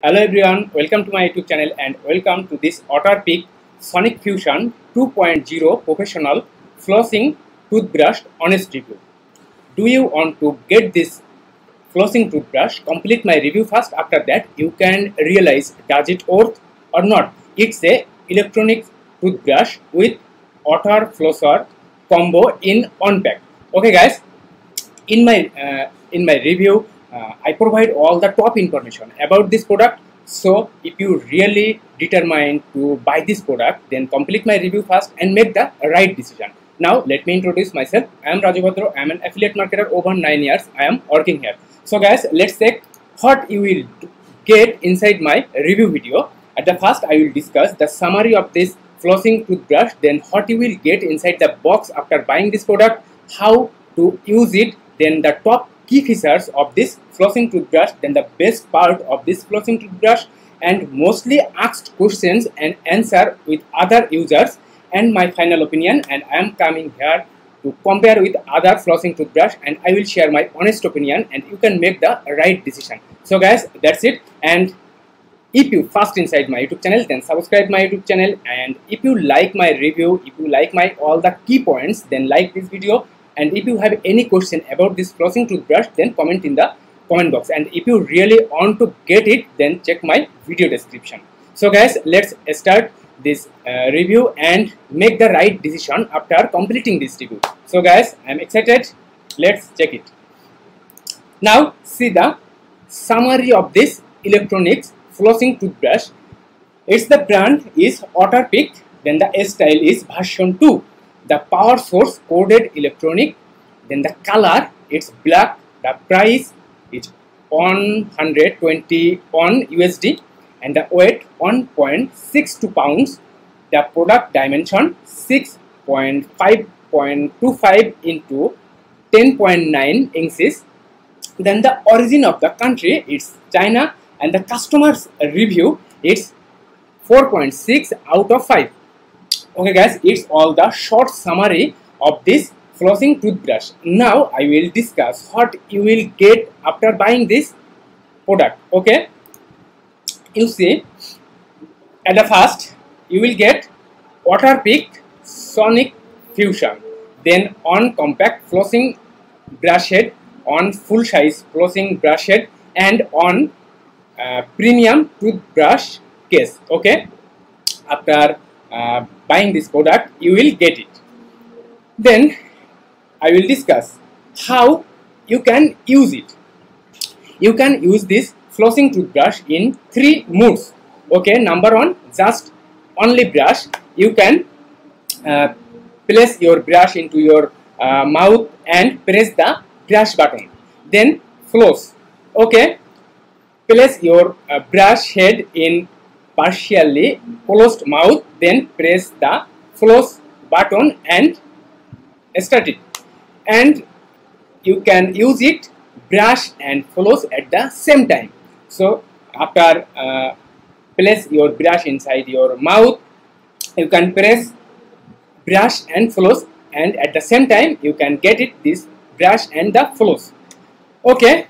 Hello everyone, welcome to my YouTube channel and welcome to this Waterpik Sonic Fusion 2.0 professional flossing toothbrush honest review. Do you want to get this flossing toothbrush? Complete my review first. After that, you can realize does it worth or not. It's a electronic toothbrush with water flosser combo in one pack. Okay, guys. In my uh, in my review, uh, I provide all the top information about this product. So if you really determine to buy this product, then complete my review first and make the right decision. Now let me introduce myself. I am Raju Bhadra. I am an affiliate marketer over 9 years. I am working here. So guys, let's check what you will get inside my review video. At the first, I will discuss the summary of this flossing toothbrush, then what you will get inside the box after buying this product, how to use it, then the top key features of this flossing toothbrush, then the best part of this flossing toothbrush, and mostly asked questions and answer with other users, and my final opinion. And I am coming here to compare with other flossing toothbrush, and I will share my honest opinion, and you can make the right decision. So, guys, that's it. And if you first inside my youtube channel then subscribe my youtube channel and if you like my review if you like my all the key points then like this video and if you have any question about this flossing toothbrush then comment in the comment box. And if you really want to get it then check my video description. So guys let's start this uh, review and make the right decision after completing this review. So guys i'm excited. Let's check it. Now see the summary of this electronics flossing toothbrush. Its the brand is Waterpik then the style is version 2 the power source coded electronic then the color it's black the price is 121 USD and the weight 1.62 pounds the product dimension 6.5.25 into 10.9 inches. Then the origin of the country it's China and the customer's review it's 4.6 out of 5 okay guys it's all the short summary of this flossing toothbrush now i will discuss what you will get after buying this product okay you see at the first you will get Otter-Pick sonic fusion then on compact flossing brush head on full size flossing brush head and on uh, premium toothbrush case okay after uh, buying this product you will get it. Then I will discuss how you can use it. You can use this flossing toothbrush in three modes. Okay number one just only brush. You can uh, place your brush into your uh, mouth and press the brush button. Then floss. Okay place your uh, brush head in partially closed mouth then press the close button and start it. And you can use it brush and floss at the same time. So after uh, place your brush inside your mouth you can press brush and floss and at the same time you can get it this brush and the floss okay?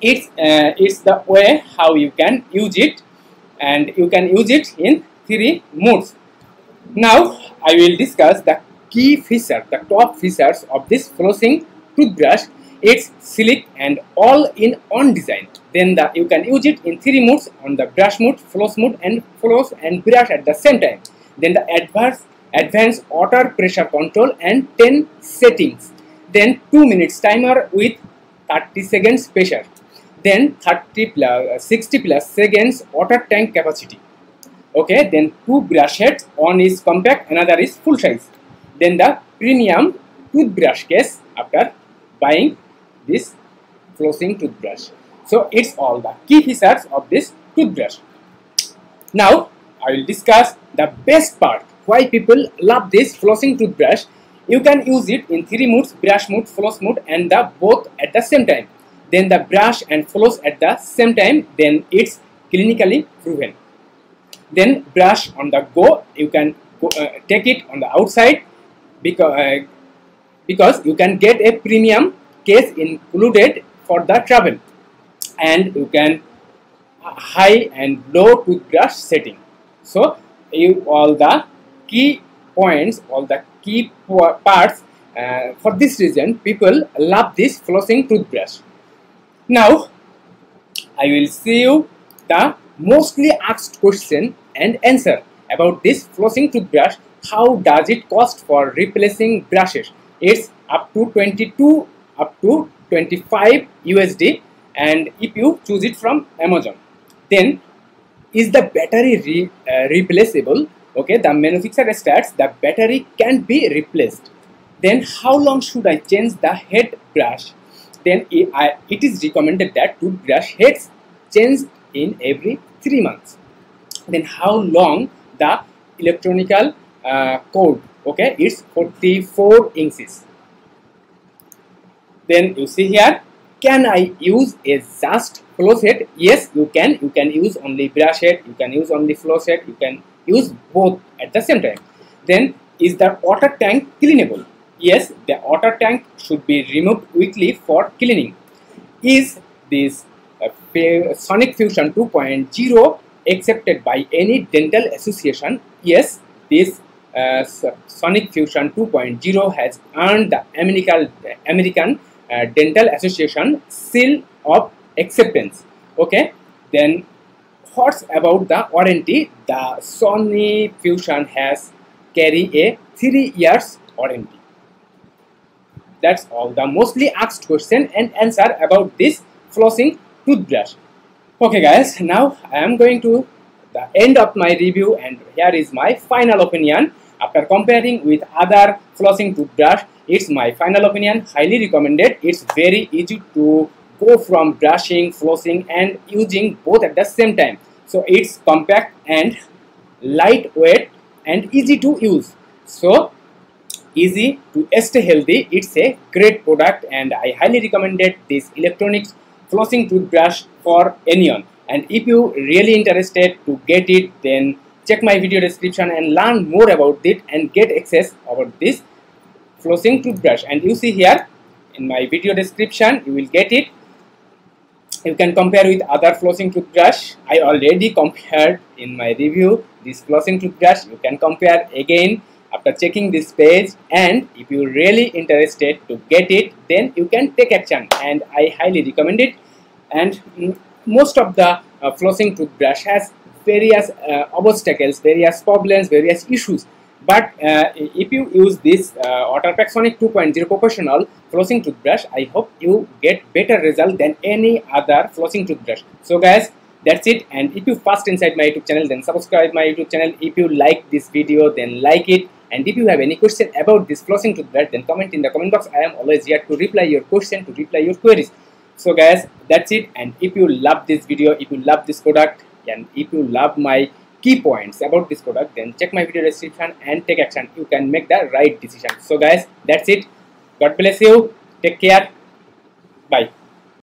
It's uh, it's the way how you can use it and you can use it in three modes. Now I will discuss the key feature, the top features of this flossing toothbrush. It's sleek and all in one design. Then the, you can use it in three modes on the brush mode, floss mode and floss and brush at the same time. Then the advanced advanced water pressure control and 10 settings. Then 2 minutes timer with 30 seconds pressure then 30 plus uh, 60 plus seconds water tank capacity. Okay then two brush heads one is compact another is full size. Then the premium toothbrush case after buying this flossing toothbrush. So it's all the key features of this toothbrush. Now i will discuss the best part why people love this flossing toothbrush. You can use it in three modes brush mode floss mode and the both at the same time then the brush and floss at the same time then it's clinically proven then brush on the go you can go, uh, take it on the outside because uh, because you can get a premium case included for the travel and you can high and low toothbrush setting. So you all the key points, all the key parts. Uh, for this reason, people love this flossing toothbrush. Now, I will see you the mostly asked question and answer about this flossing toothbrush. How does it cost for replacing brushes? It's up to 22 up to 25 USD and if you choose it from Amazon then is the battery re, uh, replaceable okay the manufacturer states the battery can be replaced then how long should I change the head brush then it is recommended that toothbrush heads changed in every three months then how long the electronical uh, code okay it's 44 inches then you see here can I use a just floss head? Yes, you can. You can use only brush head, you can use only floss head, you can use both at the same time. Then is the water tank cleanable? Yes, the water tank should be removed weekly for cleaning. Is this uh, Sonic Fusion 2.0 accepted by any dental association? Yes, this uh, Sonic Fusion 2.0 has earned the American, American uh, dental association seal of acceptance okay then what's about the warranty the Sonic Fusion has carry a three years warranty that's all. The mostly asked question and answer about this flossing toothbrush. Okay guys now i am going to the end of my review and here is my final opinion. After comparing with other flossing toothbrush it's my final opinion. Highly recommended. It's very easy to go from brushing flossing and using both at the same time. So it's compact and lightweight and easy to use. So easy to stay healthy. It's a great product and i highly recommended this electronics flossing toothbrush for anyone. And if you really interested to get it then check my video description and learn more about it and get access about this flossing toothbrush. And you see here in my video description you will get it. You can compare with other flossing toothbrush. I already compared in my review this flossing toothbrush. You can compare again after checking this page and if you really interested to get it then you can take action and i highly recommend it and mm, most of the uh, flossing toothbrush has various uh, obstacles various problems various issues but uh, if you use this uh, Sonic 2.0 professional flossing toothbrush, I hope you get better result than any other flossing toothbrush. So guys, that's it. And if you first inside my YouTube channel, then subscribe my YouTube channel. If you like this video, then like it. And if you have any question about this flossing toothbrush, then comment in the comment box. I am always here to reply your question, to reply your queries. So guys, that's it. And if you love this video, if you love this product, and if you love my key points about this product then check my video description and take action you can make the right decision so guys that's it god bless you take care bye